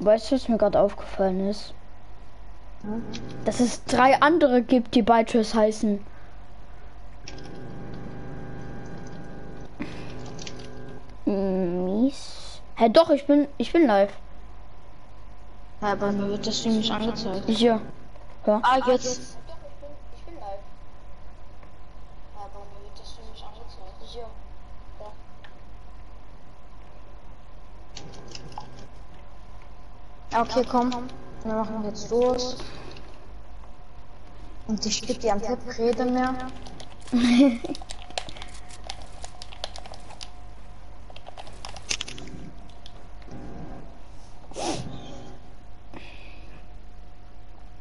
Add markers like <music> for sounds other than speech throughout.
Weißt du, was mir gerade aufgefallen ist? Dass es drei andere gibt, die Bytros heißen. Mies. Hä, hey, doch, ich bin, ich bin live. Ja, aber mir wird das ziemlich angezeigt. Ja. ja. Ah, jetzt. Okay, komm. Wir machen jetzt los. Und ich gebe dir einen Tipp, rede mehr. <laughs>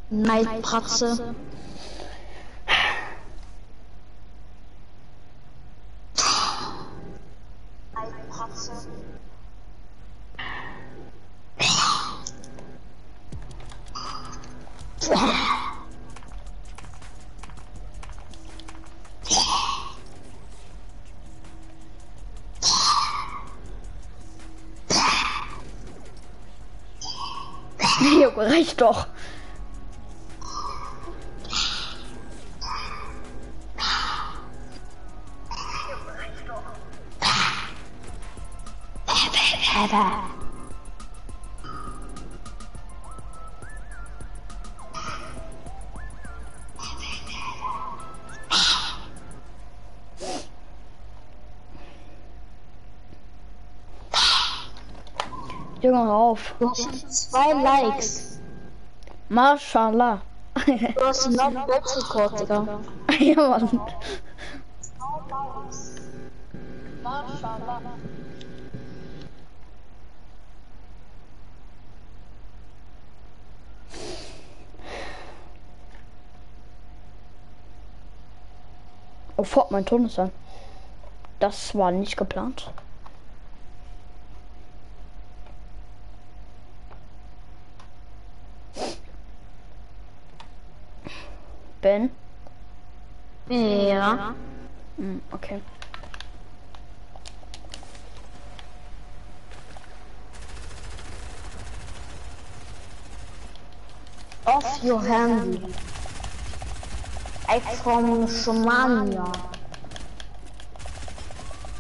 Neidpratze. Neidpratze. Auf. Du hast zwei Likes. Mashallah. <laughs> Du hast neuen Weltrekord, Digga. ja, Mann. Mashallah. Oh, fuck, mein Ton ist an. Das war nicht geplant. Ben? Ja. Hm, okay. Off your handy. I from Shamania.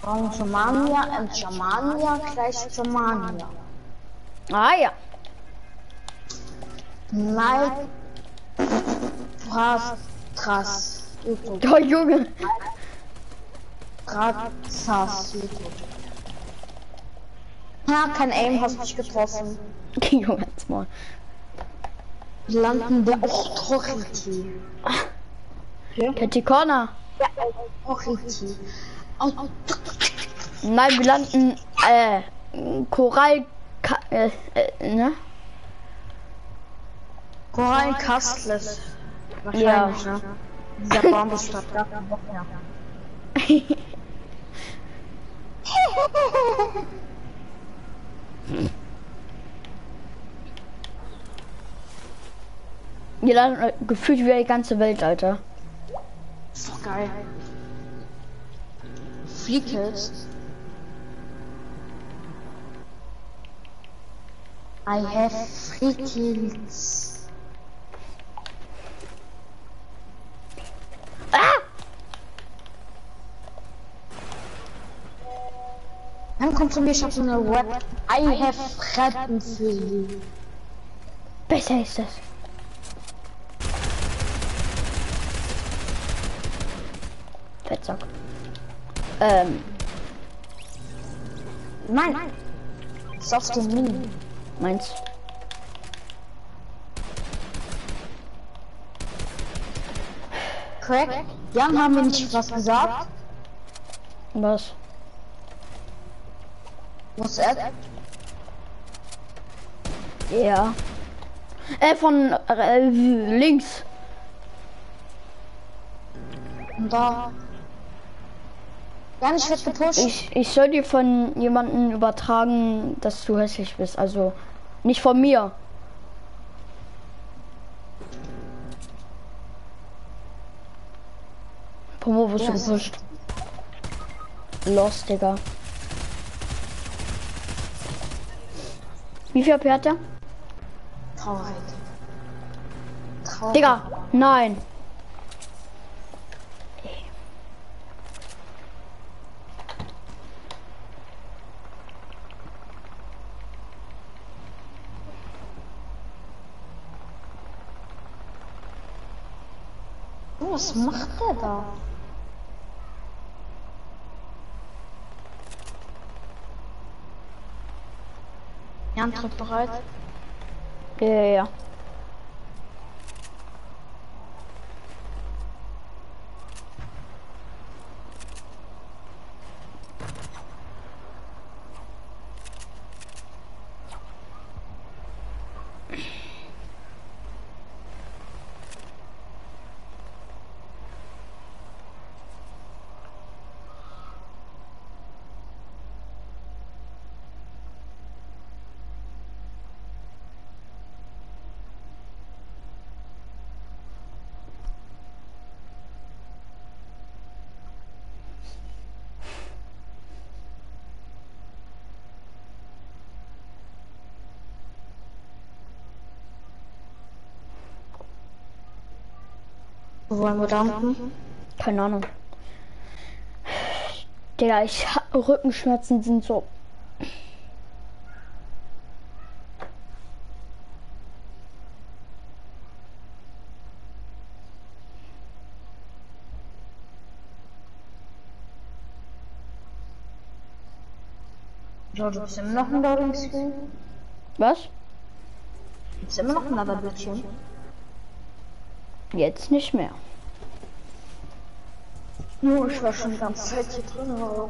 From Shamania and Shamania gleich Shamania. Ah ja. Nein. YouTube. Oh, Junge. YouTube. Ha, kein Aim, hast mich getroffen. Junge, jetzt mal. Wir landen der Authority. Catty Corner. Der Authority. Au- Nein, wir landen, äh, Korall, äh, äh, ne? Korallenkastles. Wahrscheinlich, ne? Dieser Bambusstadt, <laughs> gar keinen Bock mehr. Äh, gefühlt wie die ganze Welt, Alter. Ist doch geil. Fliegelt. I have three kills. Dann kommt zu mir, ich hab so eine Rap. I have Retten für sie. Besser ist das. Fettsack. Ähm, Nein. Ist auf den Mini. meins. Crack. Jan, haben wir nicht was gesagt? Was? WhatsApp? Ja. Äh, von äh, links. Da. Jan, ich werd gepusht. Ich, ich soll dir von jemandem übertragen, dass du hässlich bist. Also nicht von mir. Pomo wirst du gepusht. Lost, Digga. Wie viel AP hat der? Traurig. Traurig. Digga, nein. Was macht der da? Jan, drück bereit. Ja, ja, ja. Wollen wir danken? Keine Ahnung. Digga, ich Rückenschmerzen sind so. Ja, du bist immer noch ein Loading Screen. Was? Du bist immer noch ein Ladebildschirm. Jetzt nicht mehr. Nur, ich war schon die ganze Zeit hier drin. aber-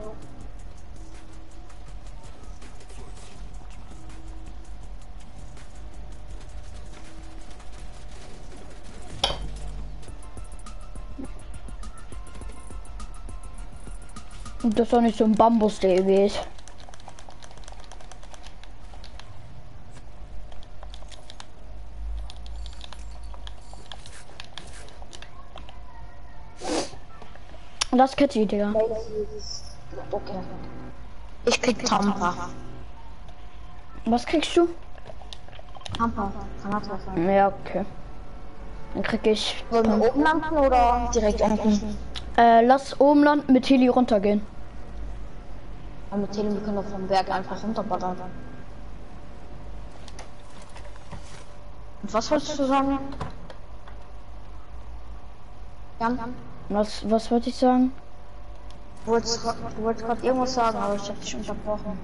Und das ist doch nicht so ein Bambus, der ist. Das kennt ihr, Digga. Okay. Ich krieg Tampa. Was kriegst du? Tampa. Granatwerfer. Ja, okay. Dann krieg ich. Wollen wir oben landen oder direkt unten? Äh, lass oben landen, mit Heli runtergehen. Aber mit Tele, wir können doch vom Berg einfach runterballern. Und was wolltest du sagen? Jan, Was, was wollte ich sagen? du wolltest, wolltest gerade irgendwas sagen, aber ich hab dich unterbrochen.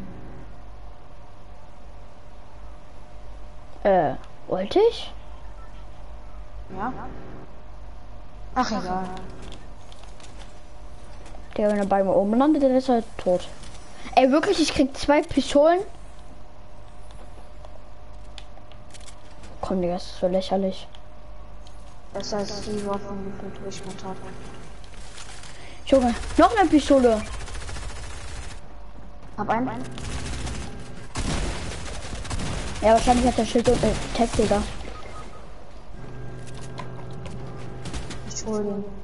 Äh, wollte ich? Ja? Ach egal. Der, wenn er bei mir oben landet, dann ist er tot. Ey, wirklich, ich krieg zwei Pistolen. Komm, Digga, das ist so lächerlich. Besser als die Waffen, die ich mit hatte. Junge, noch eine Pistole. Hab einen. Ja, wahrscheinlich hat der Schild und äh, Tag, Digga. Ich hol den.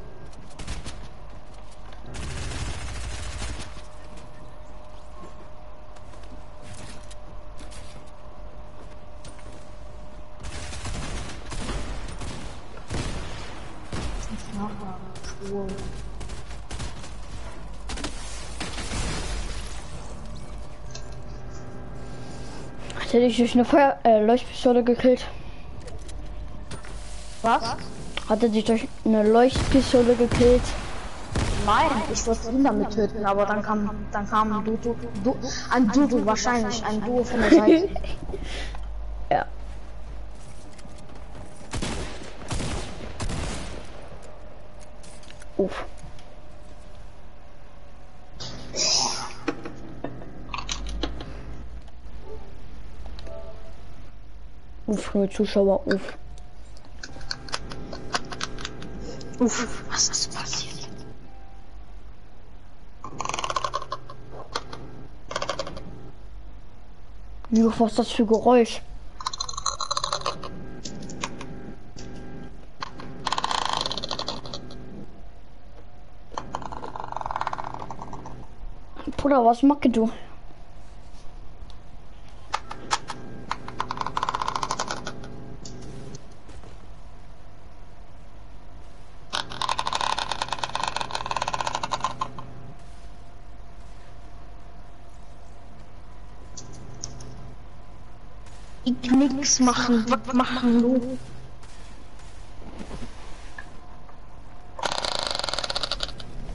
Schwul. Hat er dich durch eine Feuer äh, Leuchtpistole gekillt? Was? Hat er dich durch eine Leuchtpistole gekillt? Nein, ich wollte ihn damit töten, aber dann kam, dann kam ein Dudu, du, ein Dudu wahrscheinlich, ein Duo von der Seite. <laughs> Uff. Uff, nur Zuschauer, uff. Uff, was ist passiert? Wie, was ist das Bruder, was machst du? Ich nichts machen, was machen du?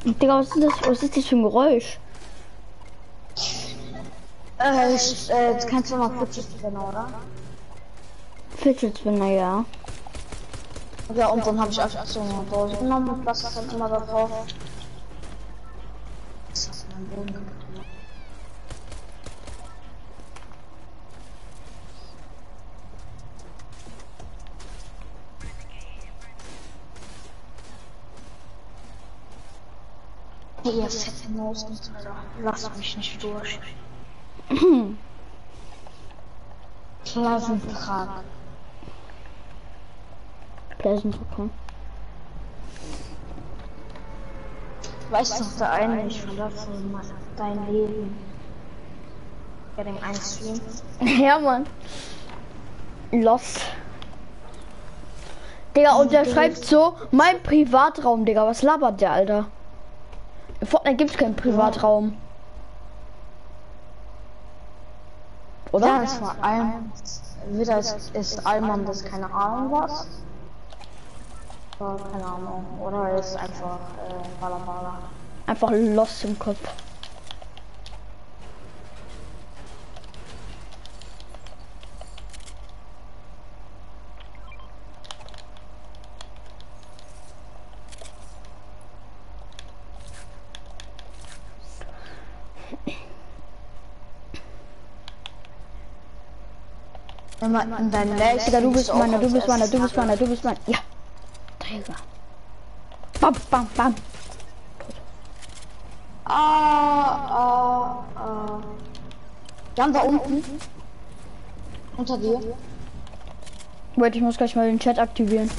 Digga, was ist das? Was ist das für ein Geräusch? Äh, ich, äh, du kennst du noch Fidget Spinner, oder? Fidget Spinner, ja. Ja, und dann habe ich einfach so eine Dose genommen und das ist dann immer davor. Das ist mein Boden. Hey, ihr fetten Mausenteiler, lasst mich nicht durch. Klassentrag. Okay. Weißt du, der eine, ich verlasse mal dein Leben. Ja, den Einstream. <laughs> Ja, Mann. Lost. Digga, und der schreibt so, mein Privatraum, Digga. Was labert der, Alter? In Fortnite gibt's keinen Privatraum. Oder? Ja, es war ein. Wieder ist, ist Alman das keine Ahnung was. Oder keine Ahnung. Oder ist einfach äh, Balabala. Einfach lost im Kopf. Wenn man in deinem Leg. Digga, du bist meiner, du bist meiner, du bist meiner, du bist meiner. Ja. Digga. Bam, bam, bam. Ah, ah, ah. Jan da unten. Unter dir. Wait, ich muss gleich mal den Chat aktivieren.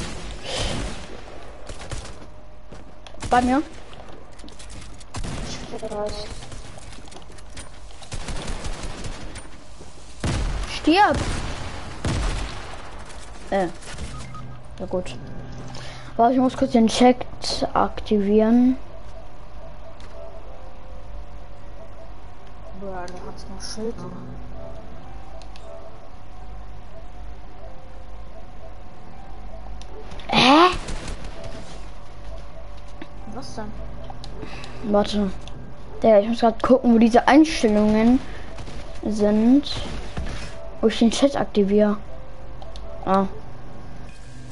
Bei mir? Stirb! Äh. Ja gut. Warte, ich muss kurz den Chat aktivieren. Ja, der hat noch Schild. Hä? Was denn? Warte. Der, ich muss gerade gucken, wo diese Einstellungen sind. Wo ich den Chat aktiviere. Ah.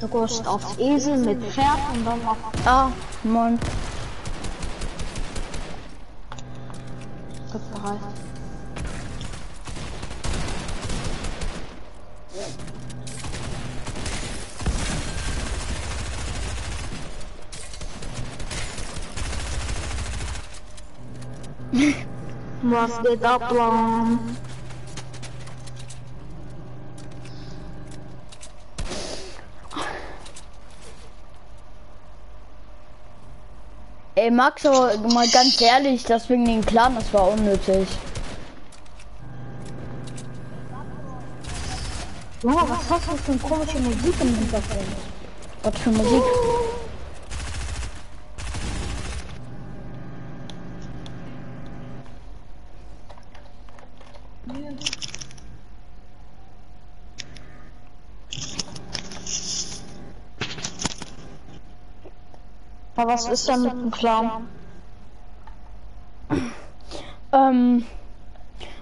Du gehst aufs Esel mit Pferd und dann auf Ah, Mann. Griffbereit. <laughs> Was geht ab, Plan? Ey, Max, aber mal ganz ehrlich, das wegen den Clan, das war unnötig. Junge, was hast du für eine komische Musik im Hintergrund? Was für Musik? Ja, was ist denn mit dem Clan? <clears throat> Ähm,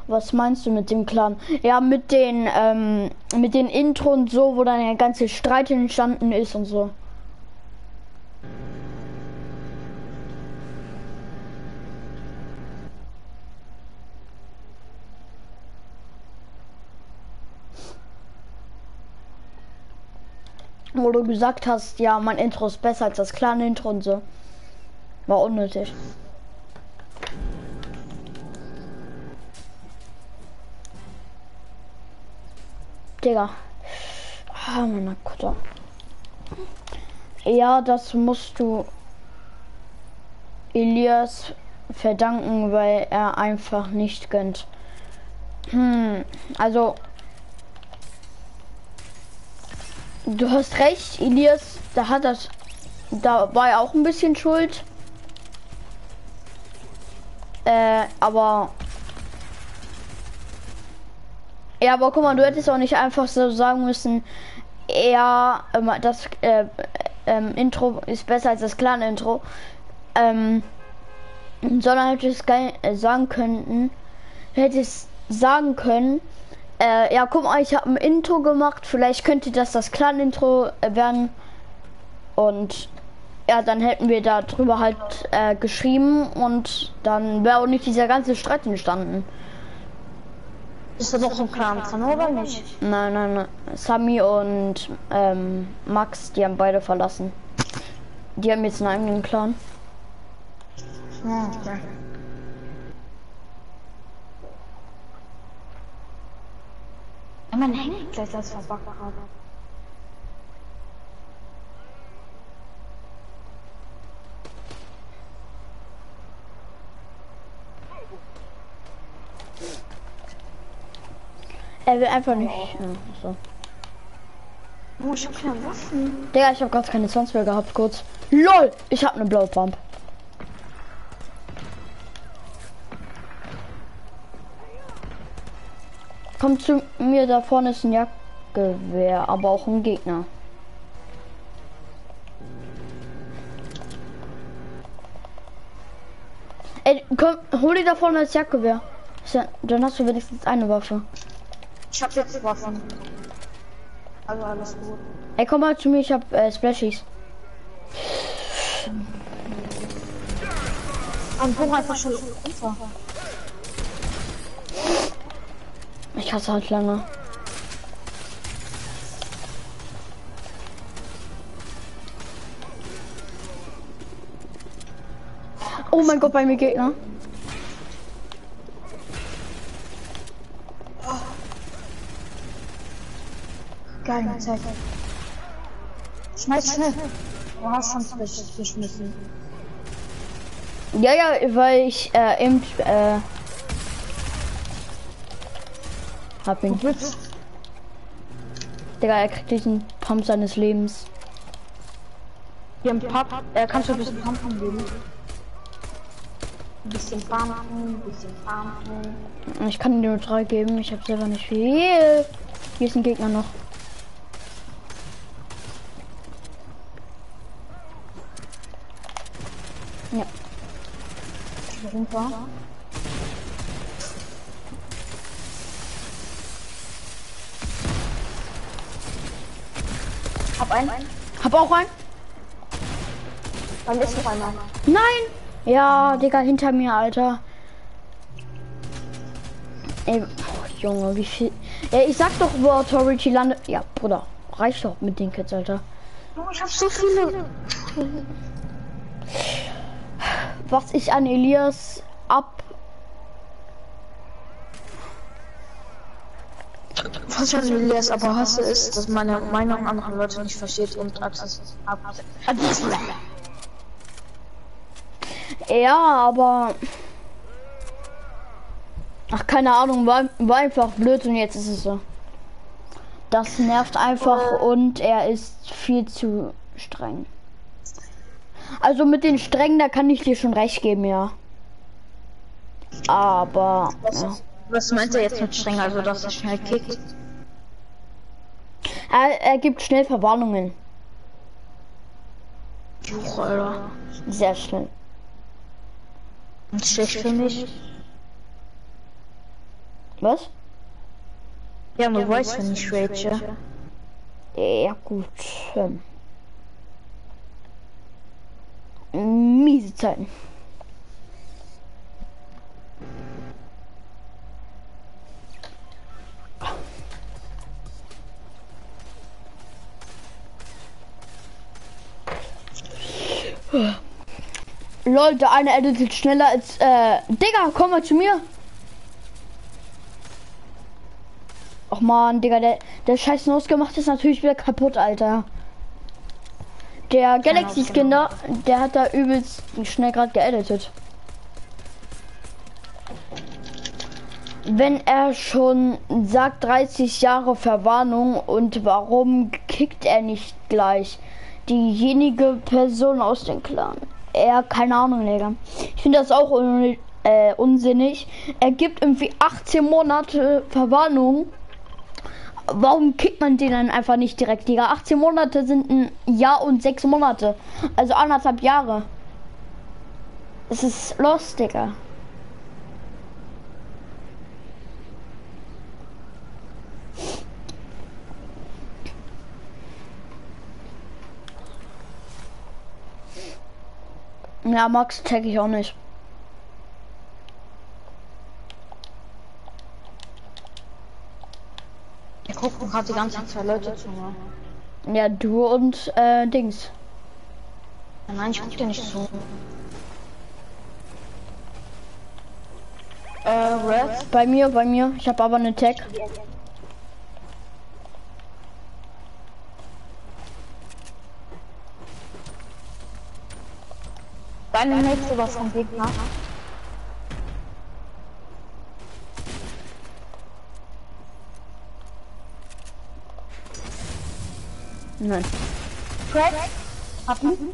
was meinst du mit dem Clan? Ja, mit den, ähm, mit den Intro und so, wo dann der ganze Streit entstanden ist und so. Wo du gesagt hast, ja, mein Intro ist besser als das kleine Intro und so. War unnötig. Digga. Ah, meine Kutter. Ja, das musst du Elias verdanken, weil er einfach nicht gönnt. Hm, also du hast recht, Elias, da hat das, da war er auch ein bisschen schuld. Äh, aber Ja, aber guck mal, du hättest auch nicht einfach so sagen müssen, ja, ähm, das äh, ähm, Intro ist besser als das kleine Intro. Ähm, sondern hättest äh, sagen können, hättest sagen können, äh, ja, guck mal, ich habe ein Intro gemacht, vielleicht könnte das das kleine Intro äh, werden. Und ja, dann hätten wir da drüber halt äh, geschrieben und dann wäre auch nicht dieser ganze Streit entstanden. Ist das so ein Clan drin, oder nicht? Nein, nein, nein. Sami und ähm, Max, die haben beide verlassen. Die haben jetzt einen eigenen Clan. Ah, okay. Mein Hängegleis ist verbuggt gerade. Er will einfach nicht. Ja, so. Oh, ich hab keine Waffen. Digga, ich habe gerade keine 20 mehr gehabt, kurz. LOL! Ich habe eine blaue Pump. Kommt zu mir, da vorne ist ein Jagdgewehr, aber auch ein Gegner. Ey, komm, hol dir da vorne das Jagdgewehr. Dann hast du wenigstens eine Waffe. Ich hab jetzt Waffen. Also alles gut. Ey, komm mal zu mir, ich hab äh, Splashies. Und hoch einfach schon runter. Ich hasse halt lange. Oh mein Gott, bei mir Gegner. Geil, Zeit. Schmeiß schnell. Du hast schon geschmissen. Ja, ja, weil ich äh, eben äh, hab ihn. Digga, er kriegt diesen Pump seines Lebens. Hier im Pub. Äh, kannst du ein bisschen Pumpen geben? Ein bisschen Pumpen, ein bisschen Pumpen. Ich kann dir nur drei geben, ich habe selber nicht viel. Hier ist ein Gegner noch. Ja. Runter. Hab einen. Hab auch einen. Dann ist noch einer. Nein! Ja, Digga, hinter mir, Alter. Ey, oh, Junge, wie viel. Ja, ich sag doch, wo Authority landet. Ja, Bruder, reicht doch mit den Kids, Alter. Oh, ich hab so viele. Was ich an Elias ab. Was also Elias aber hasse, ist, dass meine Meinung andere Leute nicht versteht und Access ab. Ja, aber. Ach, keine Ahnung, war, war einfach blöd und jetzt ist es so. Das nervt einfach und er ist viel zu streng. Also mit den strengen, da kann ich dir schon recht geben, ja. Aber. Ja. Was meint er jetzt mit streng? Also, dass er schnell kickt? Er, er gibt schnell Verwarnungen. Juch, Alter. Sehr schnell. Und schlecht für mich. Was? Ja, du weißt, wenn ich rage. Ja, gut. Ähm. Miese Zeiten. Leute, eine editet schneller als äh, Digga, komm mal zu mir. Ach man, Digga, der, der scheiß Nuss gemacht ist natürlich wieder kaputt, Alter. Der Galaxy Skin da, der hat da übelst schnell gerade geeditet. Wenn er schon sagt 30 Jahre Verwarnung und warum kickt er nicht gleich diejenige Person aus dem Clan? Er, keine Ahnung, Digga. Ich finde das auch un äh, unsinnig. Er gibt irgendwie 18 Monate Verwarnung warum kickt man den dann einfach nicht direkt, Digga? 18 Monate sind ein Jahr und sechs Monate. Also anderthalb Jahre. Es ist los, Digga. Ja, Max check ich auch nicht. Wir gucken gerade die ganze Zeit zwei Leute zu mir. Ja, du und äh, Dings. Ja, nein, ich guck dir nicht zu. Äh, Red? Bei mir, bei mir. Ich habe aber eine Tag. Deine nächste was vom Gegner. Nein. Crack? Hab ihn.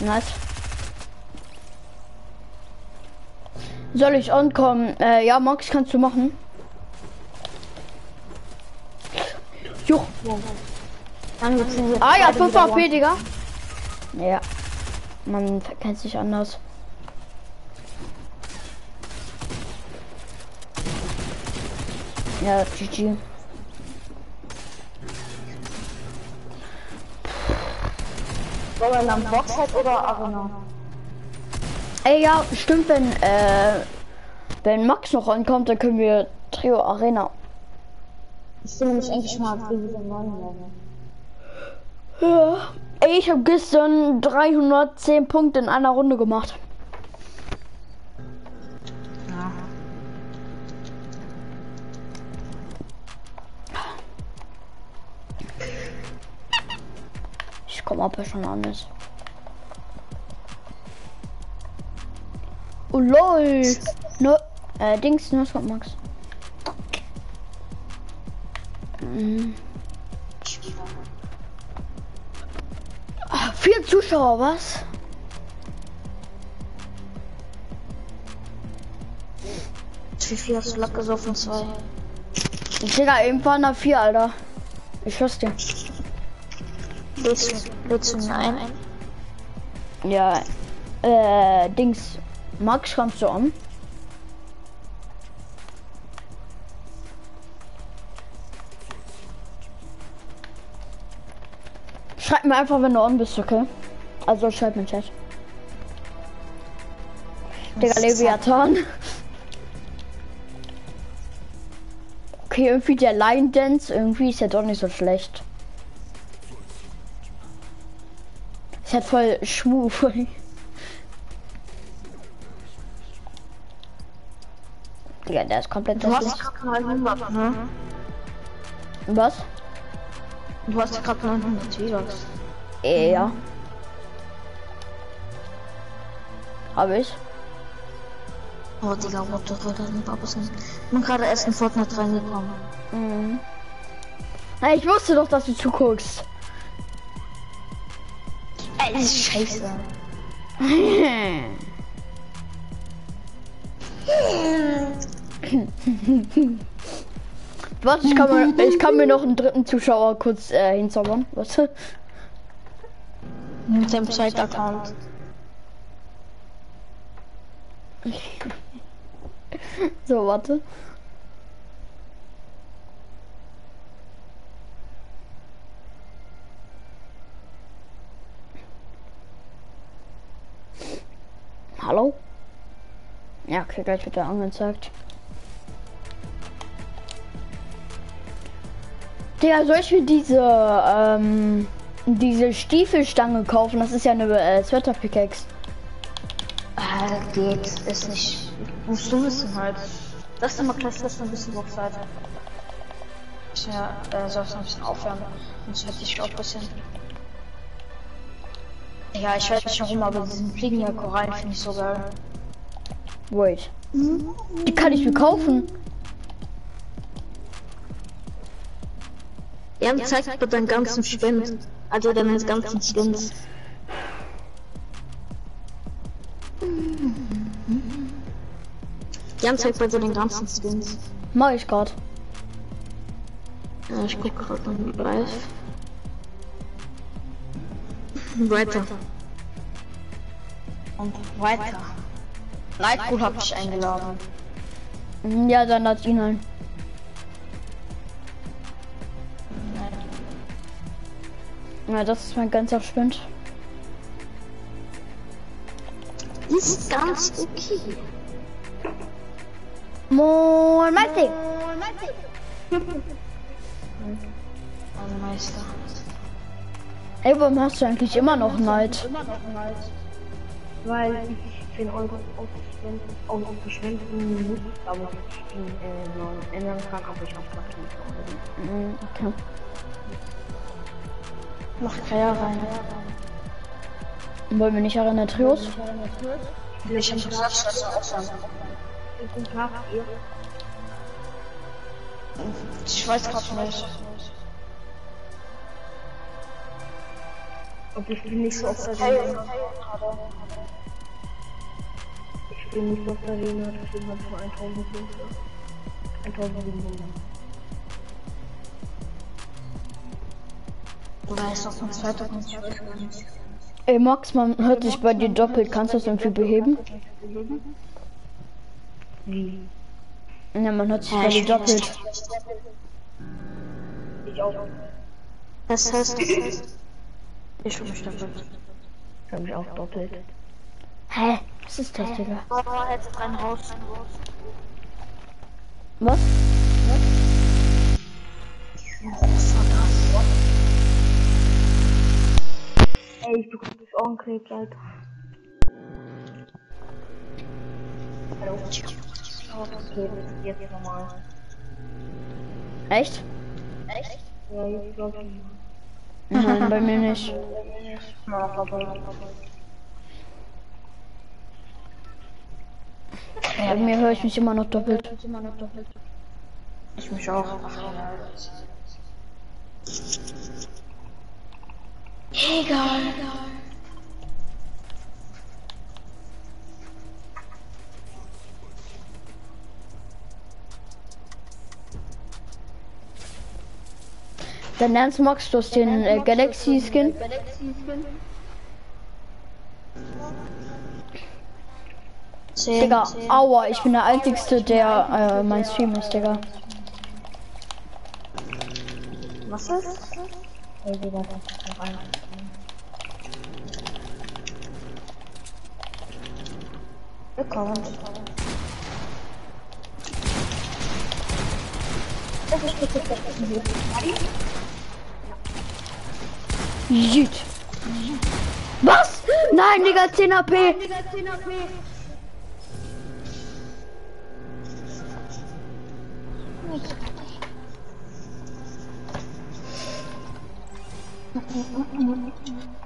Nice. Soll ich ankommen? Äh, ja, Max, kannst du machen. Dann wird's jetzt Ah ja, beide 5 wieder AP. Digga. Ja. Man kennt sich anders. Ja, GG. Soll er dann Boxhead oder Arena? Ey, ja, stimmt, wenn, äh, wenn Max noch ankommt, dann können wir Trio Arena. Ich will nämlich eigentlich mal wieder neuen werden. Ja. Ich habe gestern 310 Punkte in einer Runde gemacht. Ja. Ich komme aber schon anders. Oh lol. No, äh, Dings, nur kommt Max. Mhm. Vier Zuschauer, was? Wie viel hast du Lack gesoffen? Zwei. Eben waren da vier, Alter. Ich schwör's dir. Lädst du, lädst du mir ein? Ja, äh, Dings. Max, kommst du an? Schreib mir einfach, wenn du on bist, okay? Also schreib mir Chat. Digga, Leviathan. Okay, irgendwie der Line Dance, irgendwie ist ja doch nicht so schlecht. Ist halt voll schmuf. Digga, der ist komplett Du hast gerade 900, ne? Was? Du hast gerade 900 V-Bucks. Ja. Habe ich. Oh, Digga, what the fuck, Babus nicht. Ich bin gerade erst in Fortnite reingekommen. Mhm. Na, ich wusste doch, dass du zuguckst. Ey, das ist scheiße. <laughs> Warte, ich kann, mir, <laughs> ich kann mir noch einen dritten Zuschauer kurz äh, hinzaubern. Warte. Mit dem Zeit-Account. <laughs> So, warte. Hallo? Ja, okay, gleich wird er angezeigt. Digga, soll ich mir diese, ähm, diese Stiefelstange kaufen? Das ist ja eine äh, Sweater-Pickaxe. Äh, geht. Ist nicht. Musst du wissen halt. Lass dir mal gleich das ein bisschen Boxseite. Ich ja, äh, soll ein bisschen aufwärmen. Sonst hätte ich auch ein bisschen. Ja, ich weiß nicht warum, aber diesen fliegenden Korallen finde ich so geil. Wait. Die kann ich mir kaufen. Ja, zeig bitte deinen ganzen Spind. Also deine ganzen Skins. Jan zeigt bitte den ganzen Skins. Mach ich grad. Ja, ich guck gerade noch live. Weiter. Und weiter. Nightpool hab ich eingeladen. Ja, dann lad ihn ein. Ja, das ist mein ganzer Spind. Ist ganz okay. Moin, Meister. Mein Meister. Ey, warum hast du eigentlich immer noch Neid? Weil ich 10 Euro auf, verschwenden muss, aber ich ihn äh, noch ändern kann, aber ich habe das nicht. Mhm, Okay. Mach Kaya rein. Wollen wir nicht Arena Trios? Ich hab gesagt, dass er aufhören. Ich weiß gerade nicht. Und ich bin nicht so auf der Arena. Ich bin nicht so auf der Arena, deswegen habe ich nur 1500. 1700. Oder ist noch ein zweiter Punkt? Ich weiß gar nicht. Ey, Max, man hört sich bei dir doppelt. Kannst du das irgendwie beheben? Wie? Ja, man hört sich bei dir doppelt. Ich auch. Das heißt, das heißt, Ich habe mich doppelt. Ich habe mich auch doppelt. Hä? Was ist das, Digga? jetzt rein raus. Was? Was ich bekomme das Ohrenkrebs, Alter. Hallo. Okay, das ist jetzt normal. Echt? Ja, jetzt glaube ich. Nein, bei mir nicht. Bei mir höre ich mich immer noch doppelt. Ich mich auch. Ach, ja. Egal. Dann lernst du Max, du hast den äh, Galaxy Skin. Digga, aua, ich bin der Einzigste, der äh, mein Stream ist, Digga. Was ist? Digga, das ist. Willkommen. Jüt. Was? Nein, Digga, 10 HP. Ha, ha, Max hat so.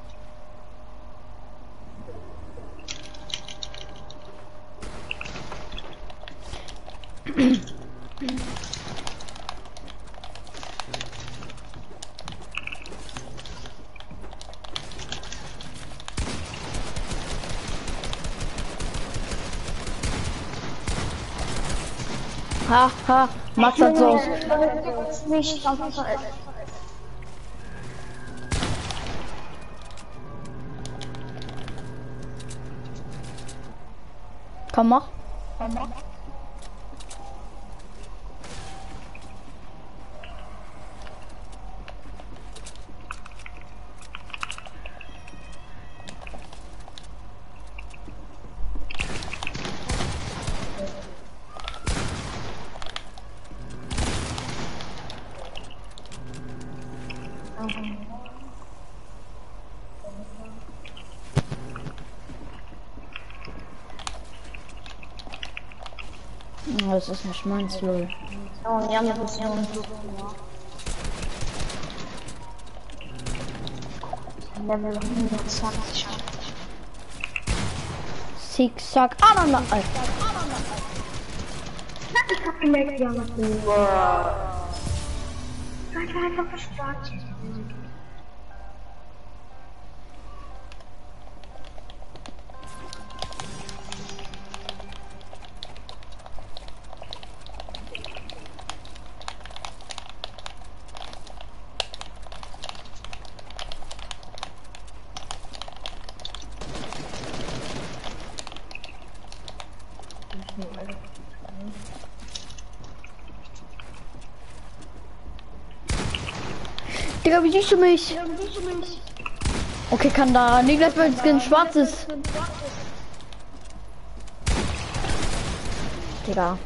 Nicht ganz Komm, mach. Oh, das ist nicht meins, lol. Oh, müssen ja und so. Level 120. Zigzag, Ananas. Ich hab gemerkt, was du. Ich war einfach gestartet. Digga, wie siehst du mich? Okay, kann da nicht gleich mein Skin schwarz ist. Digga.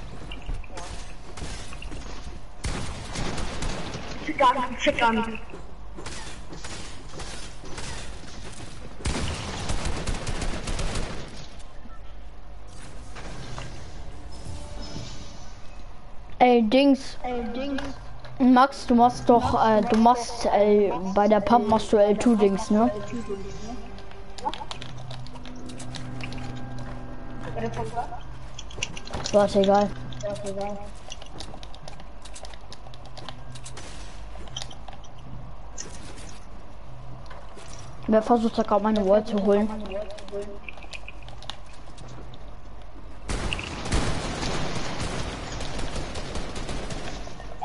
Gar nicht. Ey, Dings. Ey, Dings. Max, du machst doch, äh, du machst, äh, bei der Pump machst du L2-Dings, ne? War ist egal. Wer versucht da gerade meine Wall zu holen?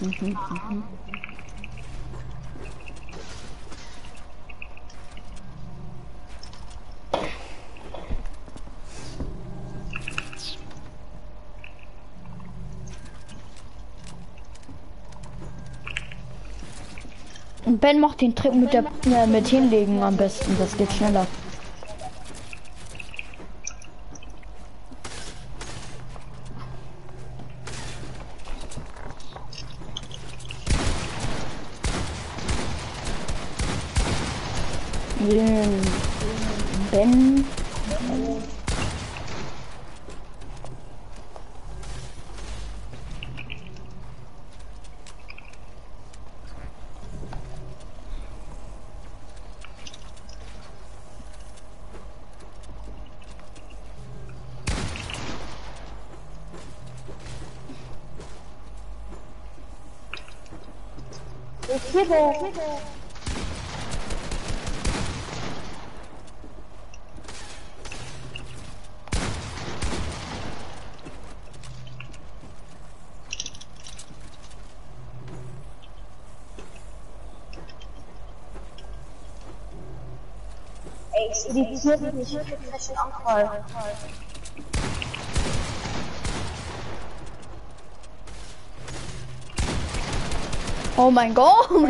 Mhm, mhm. Ben macht den Trick mit der äh, mit hinlegen am besten, das geht schneller. Den Ben. Ey, es irritiert mich. Ich krieg gleich einen Anfall. Oh mein Gott, <laughs> oh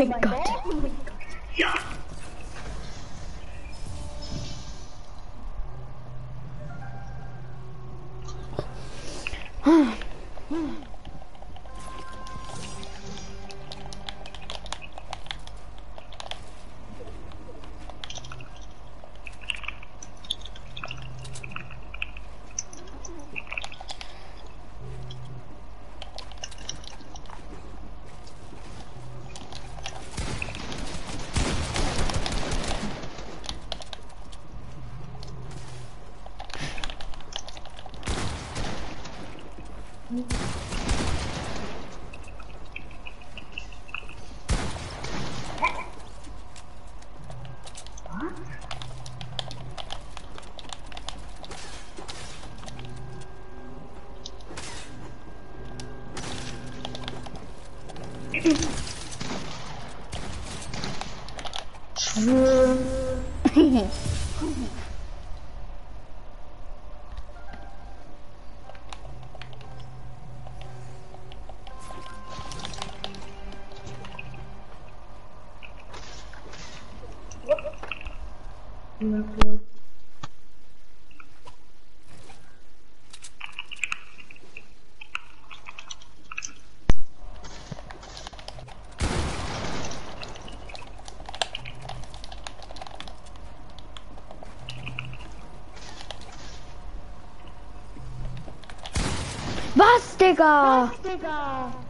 バステが。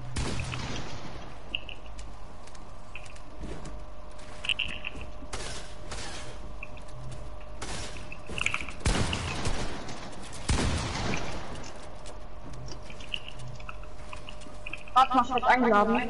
Hab eingeladen.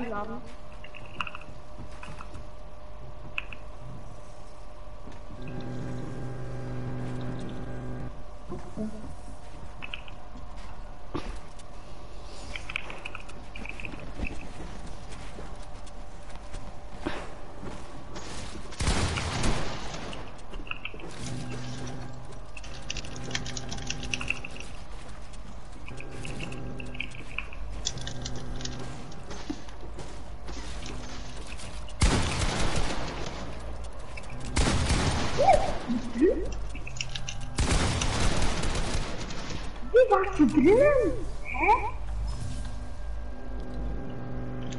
Wie warst du drinnen? Hä?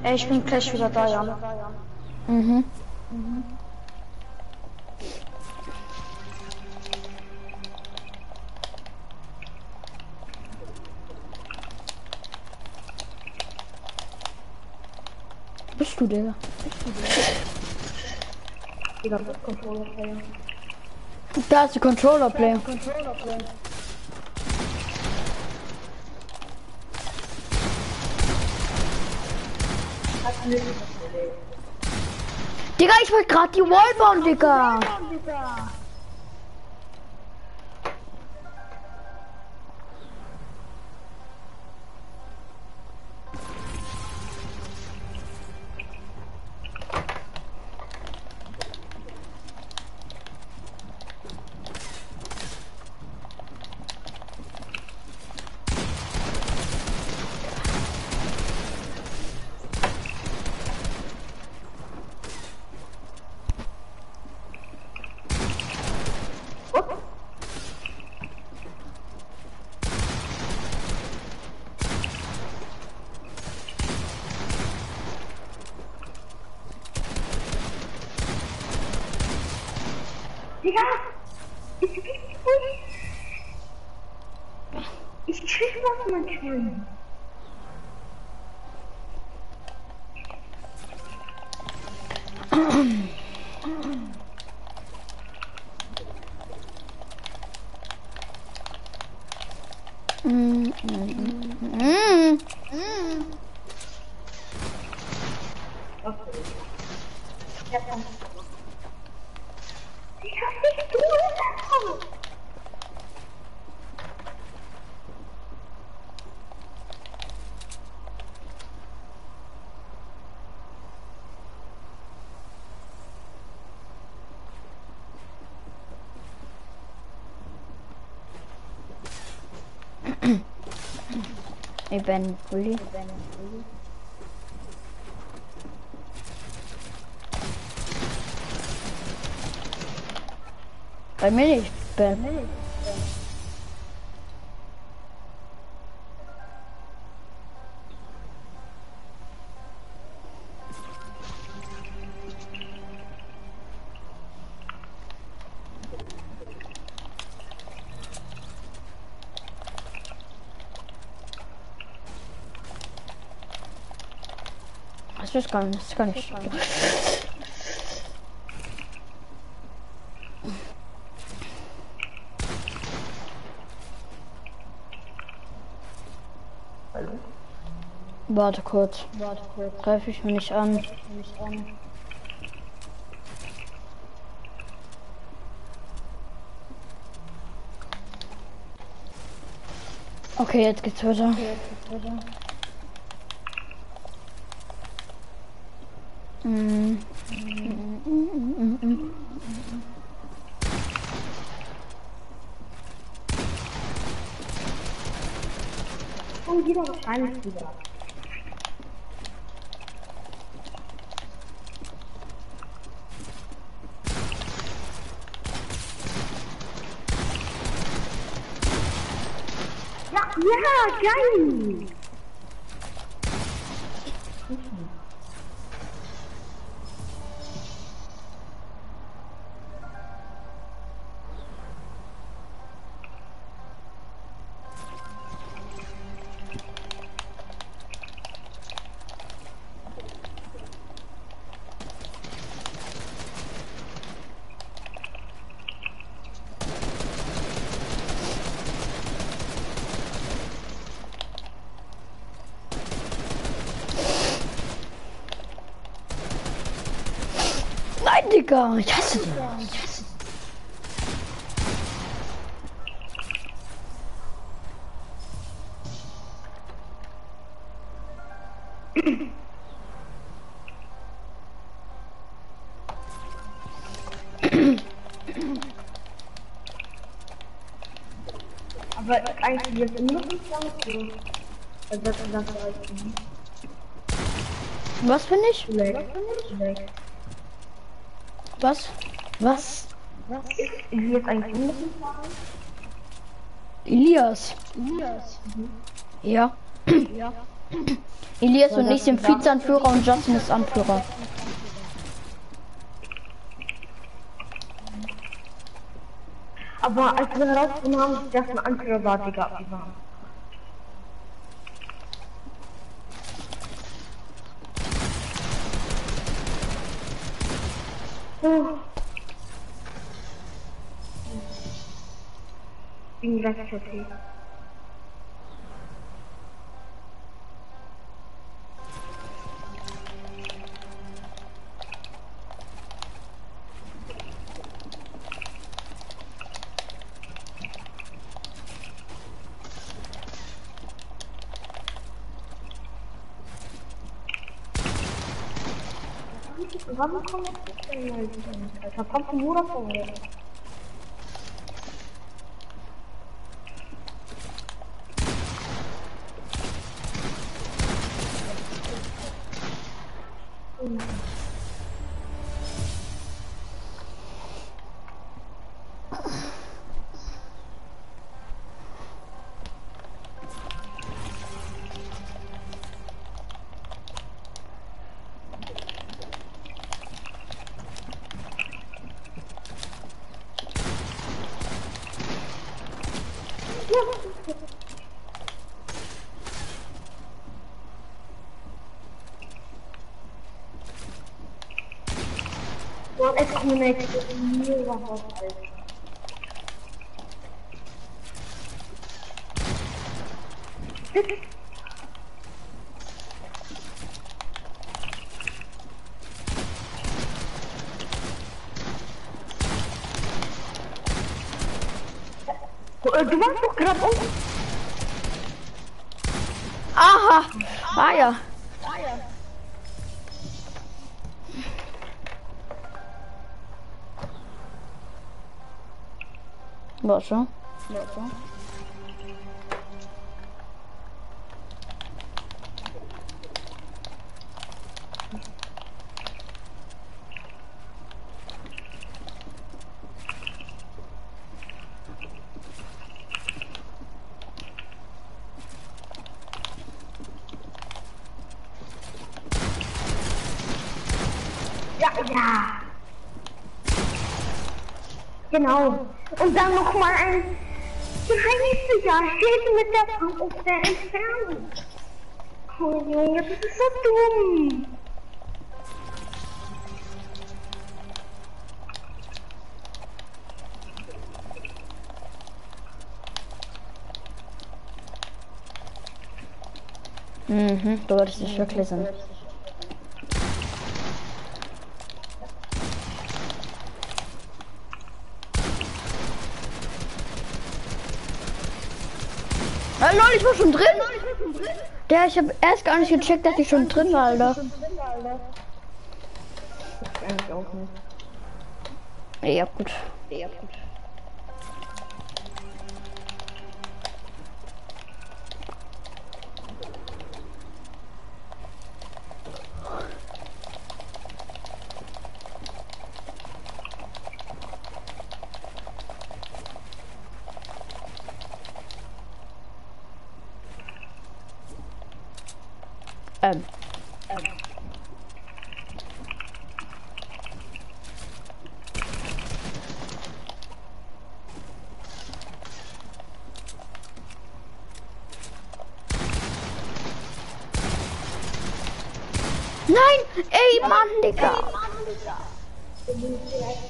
Ey, ich bin gleich wieder da, Jan. Mhm. Wo Bist du, Digga? Digga, das Controller Player. Da ist die Controller Play. Digga, ich wollte gerade die Wall bauen, Digga. Digga! Ich krieg nicht. Ich krieg was manchmal. Mm, mm, mm, mm. Ich hab dich tun Ich bin Bulli. Bei mir nicht, Ben. Das gar nicht, das gar nicht. Warte kurz. Warte kurz. Greife ich mir nicht an. Okay, jetzt geht's weiter. Mm. Mm, mm, mm. Und wahrscheinlich wieder. Ja, ja, geil! Digga, ich hasse dich. Ich hasse Aber eigentlich jetzt immer noch nicht lang. Also das ist das. Was bin ich? Leg. Leg. Was? Was? Was ist jetzt eigentlich? Elias. Elias. Ja. Ja. Elias und ich sind Vizeanführer und Justin ist Anführer. Aber als wir herausgefunden haben, dass ein Anführer war, Digga, wir waren. Oh. Bin gleich okay. Warum kommt das denn mal nicht? Alter, kommt nur davon. Boah, es kommt mir nicht nur was Alter. Äh, Du warst doch gerade unten. Aha! Ah ja. Warte. Ja, ja. Genau. Und dann noch mal ein Geheimnis ja steht mit der Frau auf der Entfernung. Oh Junge, das ist so dumm. Mhm, du wolltest dich wirklich sein. Lol, ich war schon drin. Der, ich habe erst gar nicht gecheckt, dass ich schon drin war, Alter. Ja, gut. Ja, gut. Ähm. Nein! Ey, Mann, Digga! Mm.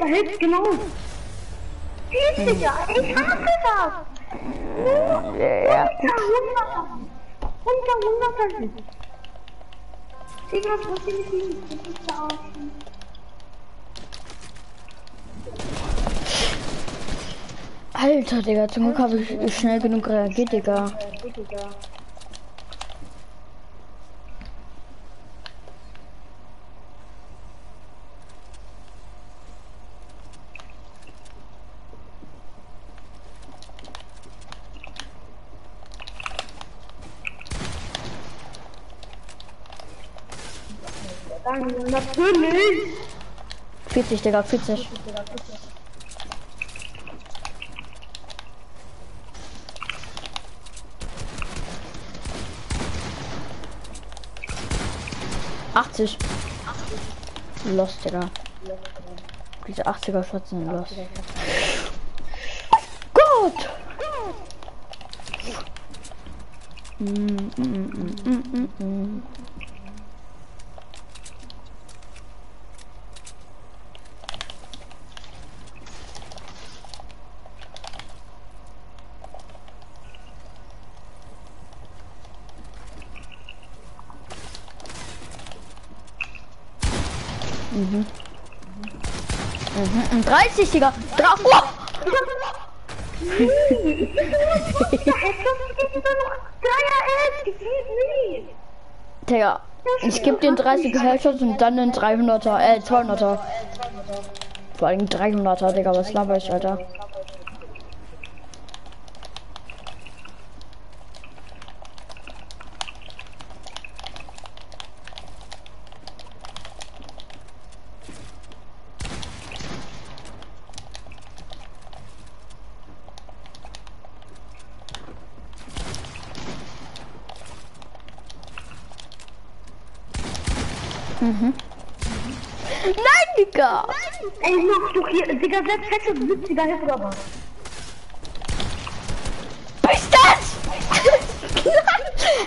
40 Hits, genau. 40 ja, ich hasse das. Nur Ja, unter 100er. Unter 100er Hits. Digga, was muss ich da aussehen? Alter, Digga, zum Glück habe ich schnell genug reagiert, Digga. Dann natürlich. 40, Digga, 40. Achtzig. Lost, Digga. Diese 80er Shots sind lost. Gott! Mm, mm, mm, mm, mm, mm. Mhm. Mhm. 30, Digga. Dra oh! Digga. Ich geb den 30er Headshots und dann den 300er, äh, 200er. Vor allem 300er, Digga, was laber ich, Alter? Mhm. Nein, Digga! Ey, mach doch hier, Digga, selbst fette 70er Hits oder was? Was ist das?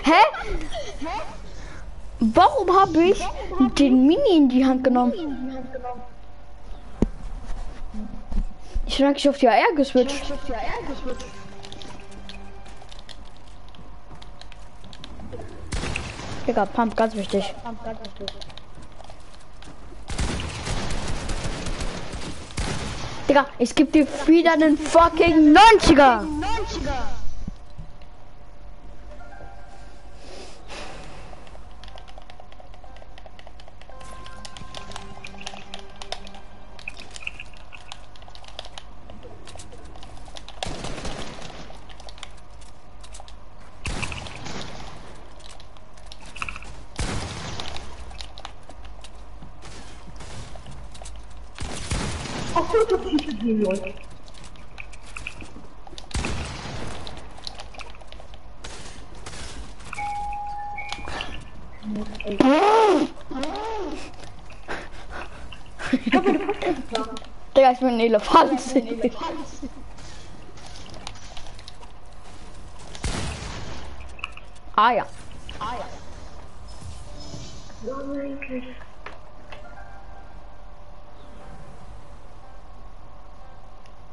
Hä? Warum habe ich den Mini in die Hand genommen? Ich bin eigentlich auf die AR geswitcht. Digga, Pump, ganz wichtig. Digga, ich geb dir wieder einen fucking 90er. 90er. Das ist nicht die Leute. Digga, ich bin ein Elefant.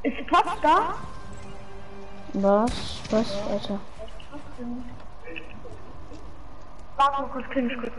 Ist Post da? Was? Was, Alter? Warte mal kurz, ich kurz.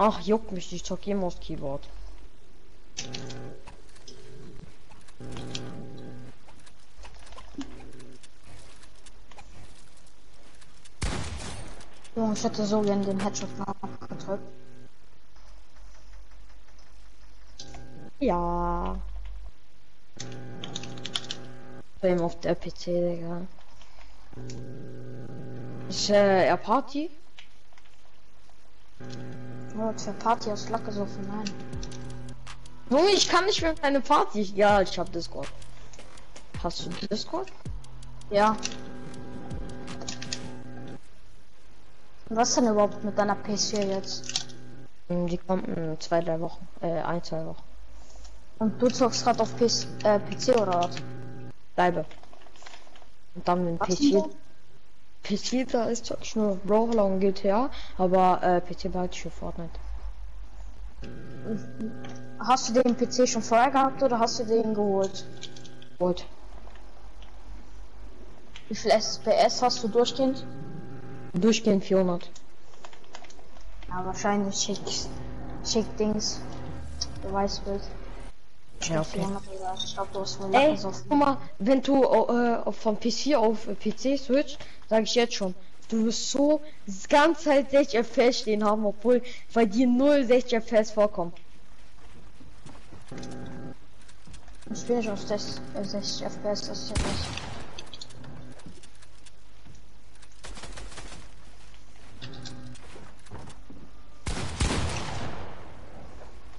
Ach, juckt mich, ich zock immer aufs Keyboard. Junge, ich hätte so gern den Headshot mal abgedrückt. Ja. Bin auf der PC, Digga. Ist äh, er Party? Oh, für Party aus Lack gesoffen, nein. Junge, ich kann nicht mehr eine Party. Ja, ich hab Discord. Hast du Discord? Ja. Was denn überhaupt mit deiner PS4 jetzt? Hm, Die kommt in zwei, drei Wochen. Äh, ein, zwei Wochen. Und du zockst gerade auf PS, äh, PC oder was? Bleibe. Und dann mit Was PC. da ist nur Brawler und GTA, aber äh, PC ich für Fortnite. Hast du den PC schon vorher gehabt oder hast du den geholt? Gut. Wie viel SPS hast du durchgehend? Durchgehend 400. Ja, wahrscheinlich schick, schick Dings. Beweisbild. Ja, okay. 400 oder Ich glaube, du hast wohl Ey, guck mal, wenn du äh, vom PC auf PC switcht, sage ich jetzt schon, du wirst so ganze Zeit 60 FPS stehen haben, obwohl bei dir 0 60 FPS vorkommen. Ich bin nicht auf 60, äh, 60 FPS, das ist ja nicht.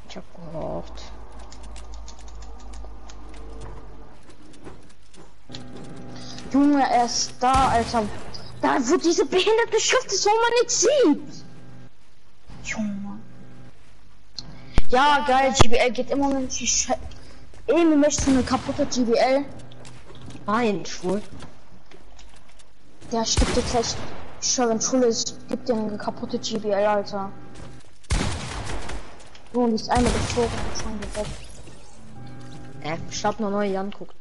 Ich hab gehofft. Junge, er ist da, Alter. Da, wo diese behinderte Schrift ist, wo man nicht sieht. Junge. Ja, geil, GBL geht immer nicht. die Sche- Emi möchte eine kaputte GBL. Nein, schwul. Ich geb dir gleich. Ich schwör, wenn Schule ist, gib dir eine kaputte GBL, Alter. Junge, die ist einmal geflogen und schon weg. Äh, ich hab noch neue Jan guckt.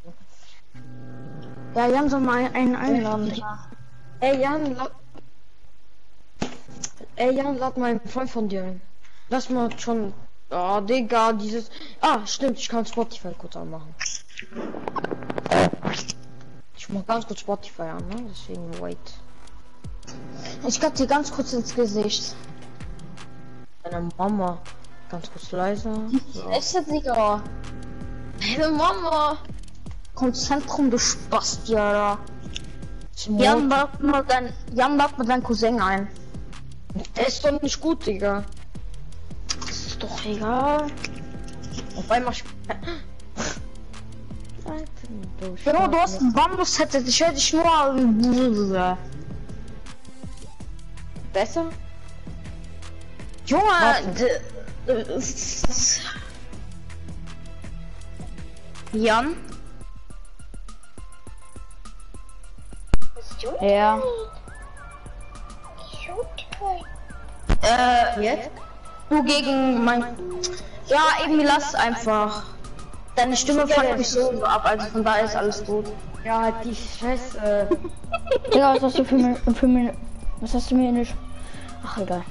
Ja, Jan soll mal einen einladen. Digga. Ey Jan, la Ey Jan, lad mal einen Freund von dir ein. Lass mal schon. Ah, Digga, dieses. Ah, stimmt, ich kann Spotify kurz anmachen. Ich mach ganz kurz Spotify an, ne? Deswegen wait. Ich gab dir ganz kurz ins Gesicht. Deine Mama. Ganz kurz leise. So. Echte Digga. Deine Mama! Komm, Zentrum, du Spasti, Alter. Jan lad mal dein, Jan lad mal deinen Cousin ein. Der ist doch nicht gut, Digga. Das ist doch egal. Auf einmal. Genau, <laughs> du hast Scheiße. ein Bambus-Headset. Ich höre dich nur. Besser? Junge, Warte. d- äh, Jan? Ja. Äh, Jetzt? du gegen mein. Ja, eben lass einfach. Deine Stimme fuckt mich so ab, also von daher ist alles gut. Ja, halt die Scheiß. Äh, Digga, was hast du für mir, für mir, was hast du mir nicht? Ach, egal.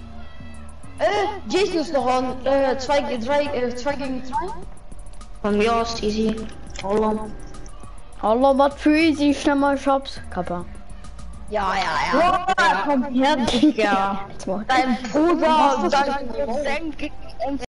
äh, Jason ist noch an. Äh, 2 gegen 3, äh, 2 gegen 2. Von mir aus easy. Hallo. Hallo, was für easy, schnell mal Shops. Kappa. Ja, ja, ja. Ja, komm her, Digga. Dein Bruder und dein Cousin